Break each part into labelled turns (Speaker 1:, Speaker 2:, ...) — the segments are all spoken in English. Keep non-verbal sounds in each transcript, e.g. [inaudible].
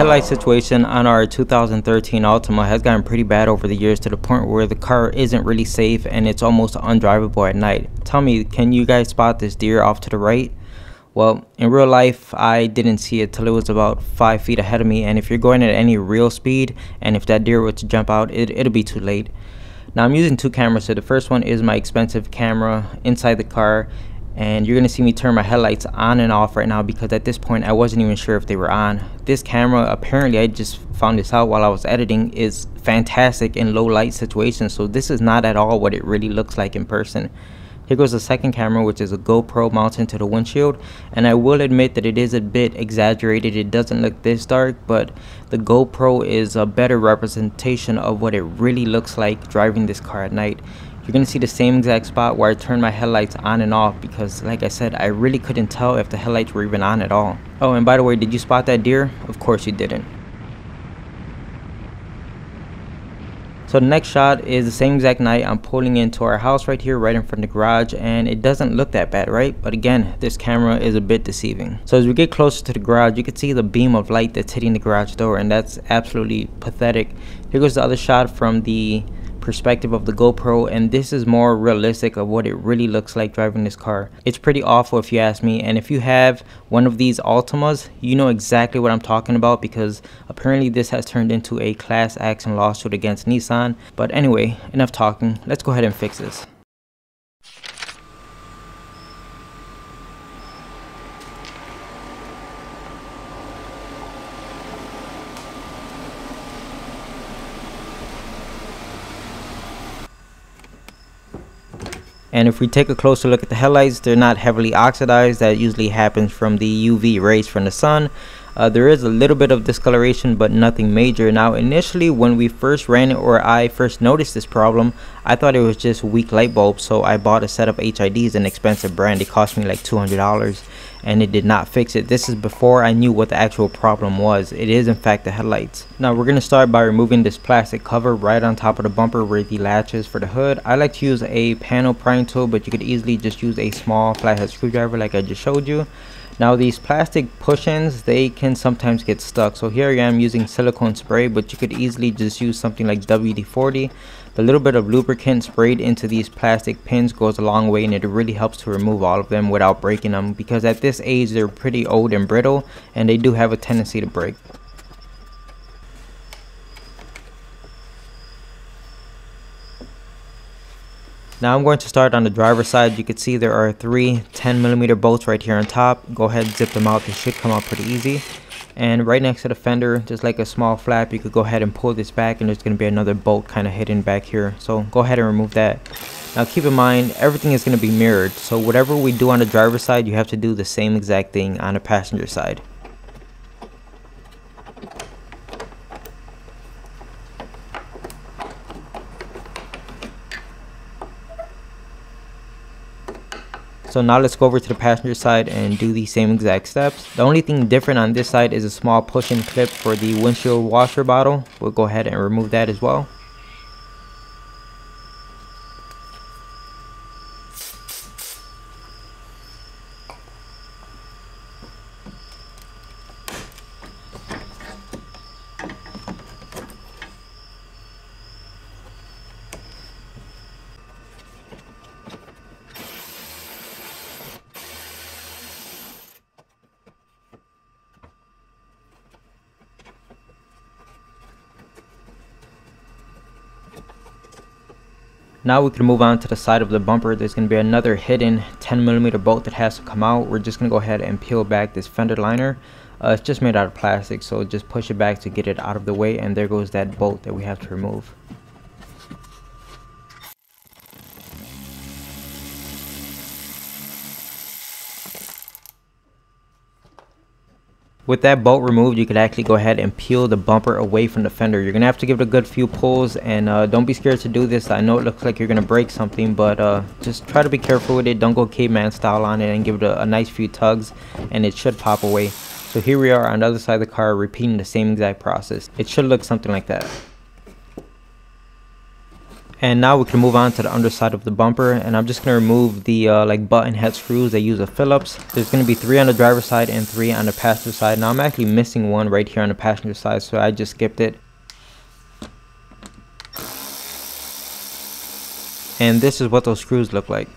Speaker 1: headlight situation on our 2013 Altima has gotten pretty bad over the years to the point where the car isn't really safe and it's almost undrivable at night. Tell me, can you guys spot this deer off to the right? Well, in real life, I didn't see it till it was about 5 feet ahead of me and if you're going at any real speed and if that deer were to jump out, it, it'll be too late. Now I'm using two cameras, so the first one is my expensive camera inside the car and you're gonna see me turn my headlights on and off right now because at this point I wasn't even sure if they were on. This camera, apparently I just found this out while I was editing, is fantastic in low light situations so this is not at all what it really looks like in person. Here goes the second camera which is a GoPro mounted to the windshield and I will admit that it is a bit exaggerated. It doesn't look this dark but the GoPro is a better representation of what it really looks like driving this car at night. You're to see the same exact spot where I turned my headlights on and off because like I said I really couldn't tell if the headlights were even on at all. Oh and by the way did you spot that deer? Of course you didn't. So the next shot is the same exact night I'm pulling into our house right here right in front of the garage and it doesn't look that bad right but again this camera is a bit deceiving. So as we get closer to the garage you can see the beam of light that's hitting the garage door and that's absolutely pathetic. Here goes the other shot from the perspective of the GoPro and this is more realistic of what it really looks like driving this car. It's pretty awful if you ask me and if you have one of these Altimas you know exactly what I'm talking about because apparently this has turned into a class action lawsuit against Nissan but anyway enough talking let's go ahead and fix this. And if we take a closer look at the headlights, they're not heavily oxidized. That usually happens from the UV rays from the sun. Uh, there is a little bit of discoloration, but nothing major. Now, initially, when we first ran it, or I first noticed this problem, I thought it was just weak light bulbs. So I bought a set of HIDs, an expensive brand. It cost me like $200 and it did not fix it. This is before I knew what the actual problem was. It is in fact the headlights. Now we're going to start by removing this plastic cover right on top of the bumper where the latch is for the hood. I like to use a panel prying tool but you could easily just use a small flathead screwdriver like I just showed you. Now these plastic push-ins, they can sometimes get stuck. So here I am using silicone spray, but you could easily just use something like WD-40. The little bit of lubricant sprayed into these plastic pins goes a long way and it really helps to remove all of them without breaking them because at this age they're pretty old and brittle and they do have a tendency to break. Now I'm going to start on the driver's side. You can see there are three 10 millimeter bolts right here on top. Go ahead and zip them out. They should come out pretty easy. And right next to the fender, just like a small flap, you could go ahead and pull this back and there's going to be another bolt kind of hidden back here. So go ahead and remove that. Now keep in mind, everything is going to be mirrored. So whatever we do on the driver's side, you have to do the same exact thing on the passenger side. So now let's go over to the passenger side and do the same exact steps. The only thing different on this side is a small push-in clip for the windshield washer bottle. We'll go ahead and remove that as well. Now we can move on to the side of the bumper. There's going to be another hidden 10 millimeter bolt that has to come out. We're just going to go ahead and peel back this fender liner. Uh, it's just made out of plastic, so just push it back to get it out of the way. And there goes that bolt that we have to remove. With that bolt removed, you can actually go ahead and peel the bumper away from the fender. You're going to have to give it a good few pulls and uh, don't be scared to do this. I know it looks like you're going to break something, but uh, just try to be careful with it. Don't go caveman style on it and give it a, a nice few tugs and it should pop away. So here we are on the other side of the car repeating the same exact process. It should look something like that. And now we can move on to the underside of the bumper and I'm just going to remove the uh, like button head screws they use a Phillips. There's going to be three on the driver's side and three on the passenger side. Now I'm actually missing one right here on the passenger side so I just skipped it. And this is what those screws look like.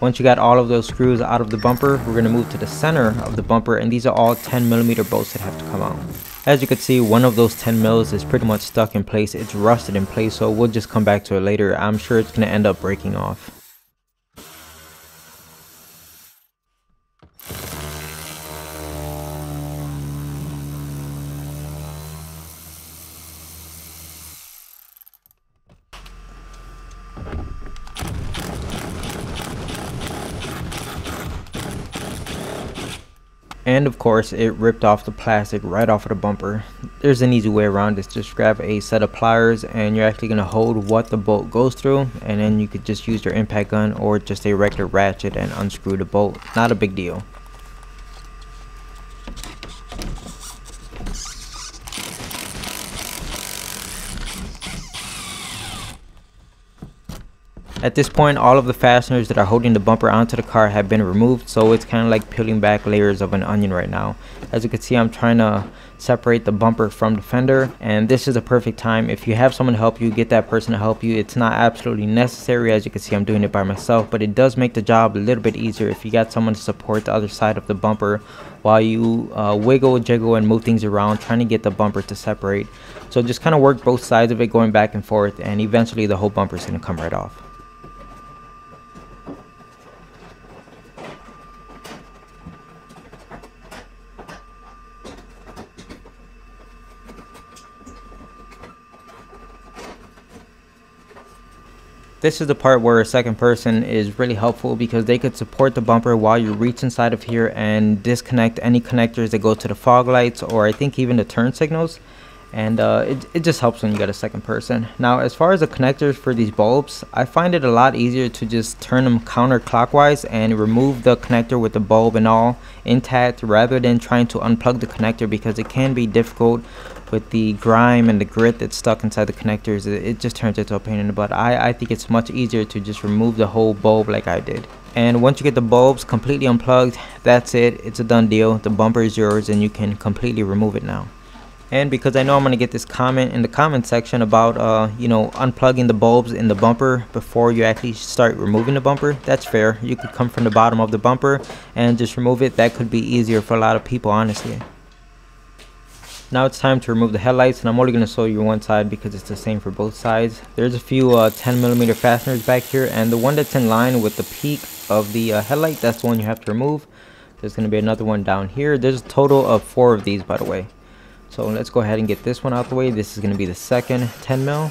Speaker 1: Once you got all of those screws out of the bumper, we're going to move to the center of the bumper and these are all 10 millimeter bolts that have to come out. As you can see, one of those 10 mils is pretty much stuck in place. It's rusted in place, so we'll just come back to it later. I'm sure it's going to end up breaking off. And of course it ripped off the plastic right off of the bumper. There's an easy way around this. Just grab a set of pliers and you're actually going to hold what the bolt goes through and then you could just use your impact gun or just a regular ratchet and unscrew the bolt. Not a big deal At this point, all of the fasteners that are holding the bumper onto the car have been removed, so it's kind of like peeling back layers of an onion right now. As you can see, I'm trying to separate the bumper from the fender, and this is a perfect time. If you have someone to help you, get that person to help you. It's not absolutely necessary, as you can see, I'm doing it by myself, but it does make the job a little bit easier if you got someone to support the other side of the bumper while you uh, wiggle, jiggle, and move things around, trying to get the bumper to separate. So just kind of work both sides of it, going back and forth, and eventually the whole bumper is going to come right off. This is the part where a second person is really helpful because they could support the bumper while you reach inside of here and disconnect any connectors that go to the fog lights or I think even the turn signals and uh, it, it just helps when you got a second person. Now as far as the connectors for these bulbs, I find it a lot easier to just turn them counterclockwise and remove the connector with the bulb and all intact rather than trying to unplug the connector because it can be difficult with the grime and the grit that's stuck inside the connectors it, it just turns into a pain in the butt. I, I think it's much easier to just remove the whole bulb like I did. And once you get the bulbs completely unplugged that's it. It's a done deal. The bumper is yours and you can completely remove it now. And because I know I'm going to get this comment in the comment section about uh, you know unplugging the bulbs in the bumper before you actually start removing the bumper that's fair. You could come from the bottom of the bumper and just remove it. That could be easier for a lot of people honestly now it's time to remove the headlights and I'm only going to show you one side because it's the same for both sides. There's a few uh, 10 millimeter fasteners back here and the one that's in line with the peak of the uh, headlight that's the one you have to remove. There's going to be another one down here. There's a total of four of these by the way. So let's go ahead and get this one out the way. This is going to be the second 10 mil.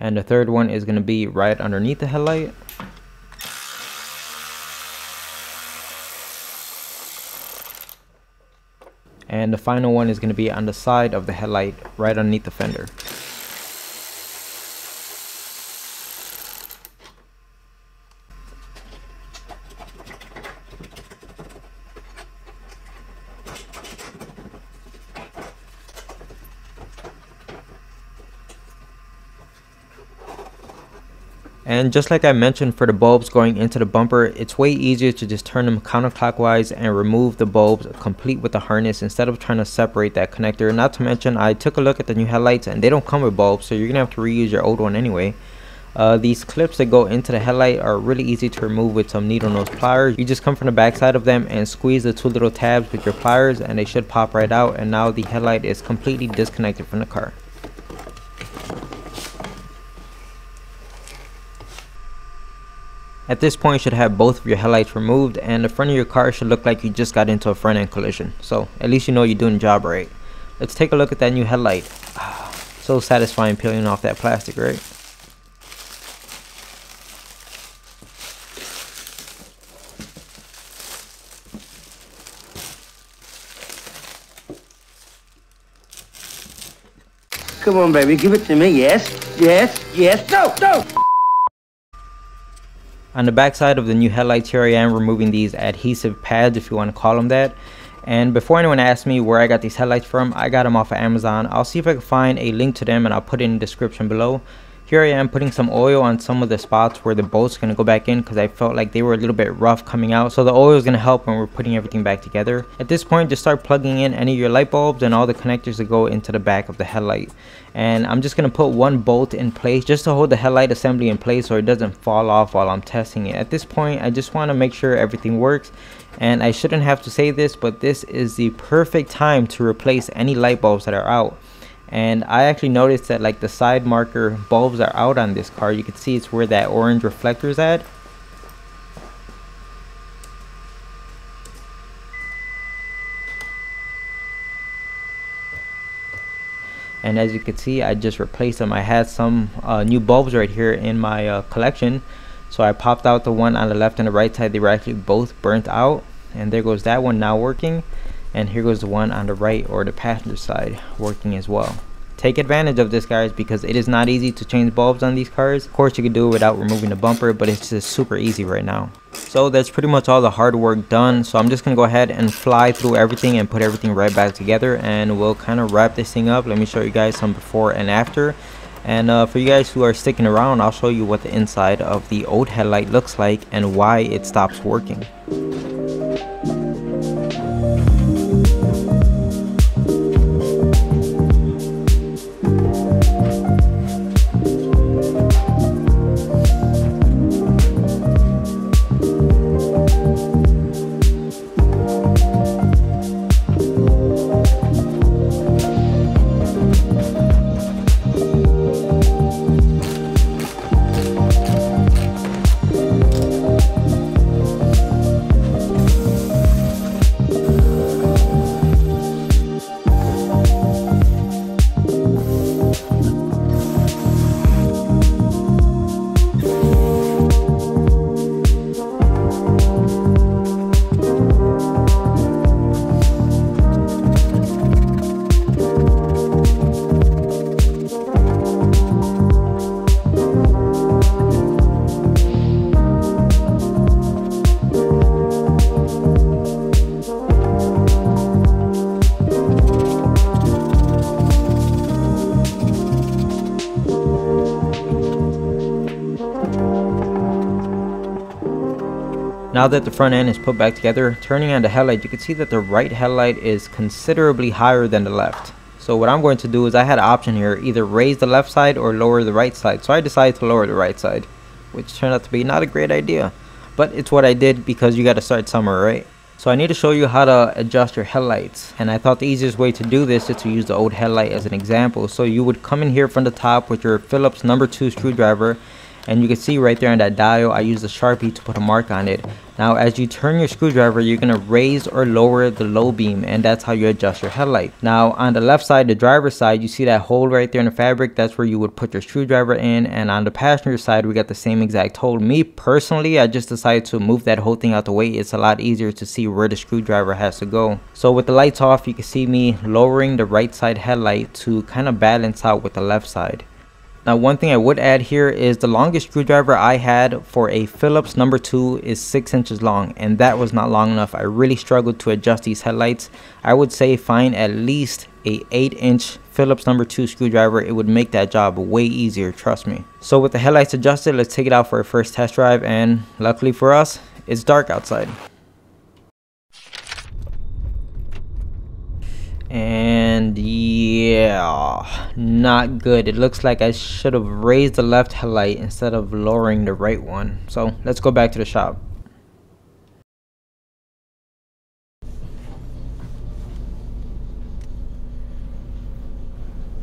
Speaker 1: And the third one is going to be right underneath the headlight. And the final one is going to be on the side of the headlight right underneath the fender And just like I mentioned for the bulbs going into the bumper, it's way easier to just turn them counterclockwise and remove the bulbs complete with the harness instead of trying to separate that connector. Not to mention, I took a look at the new headlights and they don't come with bulbs, so you're to have to reuse your old one anyway. Uh, these clips that go into the headlight are really easy to remove with some needle nose pliers. You just come from the back side of them and squeeze the two little tabs with your pliers and they should pop right out and now the headlight is completely disconnected from the car. At this point you should have both of your headlights removed and the front of your car should look like you just got into a front end collision. So at least you know you're doing the job right. Let's take a look at that new headlight. [sighs] so satisfying peeling off that plastic, right?
Speaker 2: Come on, baby, give it to me. Yes, yes, yes. No, no!
Speaker 1: On the back side of the new headlights here I am removing these adhesive pads if you want to call them that. And before anyone asks me where I got these headlights from, I got them off of Amazon. I'll see if I can find a link to them and I'll put it in the description below. Here I am putting some oil on some of the spots where the bolt's going to go back in because I felt like they were a little bit rough coming out. So the oil is going to help when we're putting everything back together. At this point, just start plugging in any of your light bulbs and all the connectors that go into the back of the headlight. And I'm just going to put one bolt in place just to hold the headlight assembly in place so it doesn't fall off while I'm testing it. At this point, I just want to make sure everything works. And I shouldn't have to say this, but this is the perfect time to replace any light bulbs that are out and I actually noticed that like the side marker bulbs are out on this car. You can see it's where that orange reflector is at. And as you can see I just replaced them. I had some uh, new bulbs right here in my uh, collection. So I popped out the one on the left and the right side. They were actually both burnt out. And there goes that one now working and here goes the one on the right or the passenger side working as well. Take advantage of this guys because it is not easy to change bulbs on these cars. Of course you can do it without removing the bumper but it's just super easy right now. So that's pretty much all the hard work done. So i'm just gonna go ahead and fly through everything and put everything right back together and we'll kind of wrap this thing up. Let me show you guys some before and after. And uh, for you guys who are sticking around i'll show you what the inside of the old headlight looks like and why it stops working Now that the front end is put back together, turning on the headlight, you can see that the right headlight is considerably higher than the left. So what I'm going to do is I had an option here, either raise the left side or lower the right side. So I decided to lower the right side, which turned out to be not a great idea. But it's what I did because you got to start somewhere, right? So I need to show you how to adjust your headlights. And I thought the easiest way to do this is to use the old headlight as an example. So you would come in here from the top with your Phillips number 2 screwdriver and you can see right there on that dial I used a sharpie to put a mark on it. Now as you turn your screwdriver you're gonna raise or lower the low beam and that's how you adjust your headlight. Now on the left side the driver's side you see that hole right there in the fabric? That's where you would put your screwdriver in. And on the passenger side we got the same exact hole. Me personally I just decided to move that whole thing out the way. It's a lot easier to see where the screwdriver has to go. So with the lights off you can see me lowering the right side headlight to kind of balance out with the left side now one thing I would add here is the longest screwdriver I had for a Phillips number 2 is 6 inches long and that was not long enough. I really struggled to adjust these headlights. I would say find at least a 8 inch Phillips number 2 screwdriver. It would make that job way easier, trust me. So with the headlights adjusted, let's take it out for a first test drive and luckily for us, it's dark outside. and yeah not good. It looks like I should have raised the left headlight instead of lowering the right one. So let's go back to the shop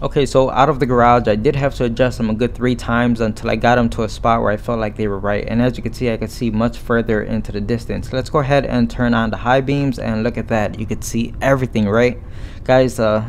Speaker 1: Okay, so out of the garage, I did have to adjust them a good three times until I got them to a spot where I felt like they were right. And as you can see, I could see much further into the distance. Let's go ahead and turn on the high beams and look at that. You could see everything, right? Guys, uh,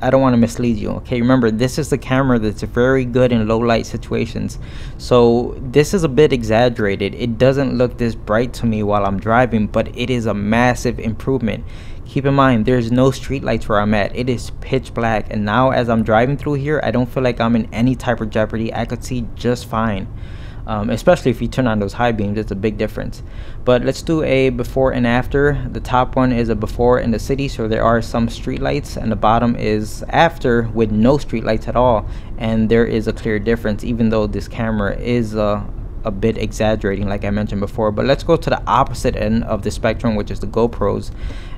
Speaker 1: I don't want to mislead you. Okay, remember, this is the camera that's very good in low light situations. So this is a bit exaggerated. It doesn't look this bright to me while I'm driving, but it is a massive improvement. Keep in mind, there's no street lights where I'm at. It is pitch black. And now as I'm driving through here, I don't feel like I'm in any type of jeopardy. I could see just fine. um, especially if you turn on those high beams it's a big difference but let's do a before and after the top one is a before in the city so there are some street lights and the bottom is after with no street lights at all and there is a clear difference even though this camera is uh, a bit exaggerating like I mentioned before but let's go to the opposite end of the spectrum which is the GoPros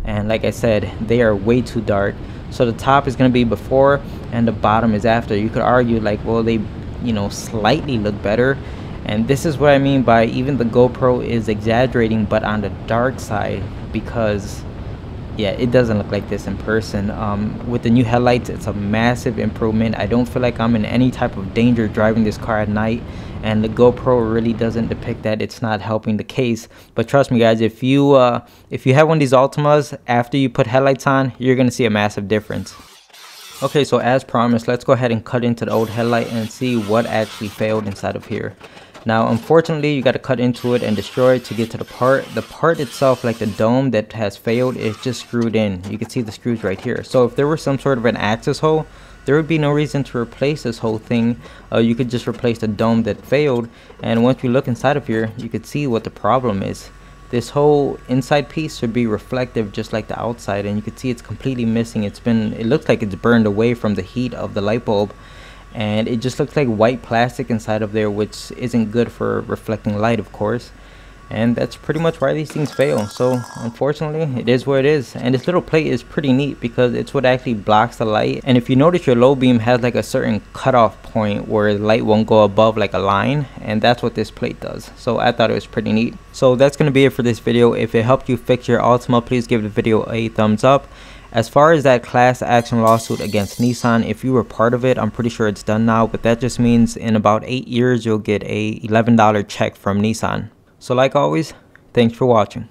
Speaker 1: and like I said they are way too dark. So the top is going to be before and the bottom is after. You could argue like well they you know slightly look better. And this is what I mean by even the GoPro is exaggerating but on the dark side because yeah it doesn't look like this in person. Um, with the new headlights it's a massive improvement. I don't feel like I'm in any type of danger driving this car at night and the GoPro really doesn't depict that it's not helping the case. But trust me guys if you uh, if you have one of these Altimas after you put headlights on you're gonna see a massive difference. Okay so as promised let's go ahead and cut into the old headlight and see what actually failed inside of here now unfortunately you got to cut into it and destroy it to get to the part. The part itself like the dome that has failed is just screwed in. You can see the screws right here. So if there was some sort of an access hole there would be no reason to replace this whole thing. Uh, you could just replace the dome that failed and once we look inside of here you could see what the problem is. This whole inside piece should be reflective just like the outside and you can see it's completely missing. It's been it looks like it's burned away from the heat of the light bulb and it just looks like white plastic inside of there which isn't good for reflecting light of course. And that's pretty much why these things fail. So unfortunately it is what it is. And this little plate is pretty neat because it's what actually blocks the light. And if you notice your low beam has like a certain cutoff point where light won't go above like a line. And that's what this plate does. So i thought it was pretty neat. So that's gonna be it for this video. If it helped you fix your altima please give the video a thumbs up as far as that class action lawsuit against Nissan, if you were part of it, I'm pretty sure it's done now, but that just means in about 8 years you'll get a $11 check from Nissan. So like always, thanks for watching.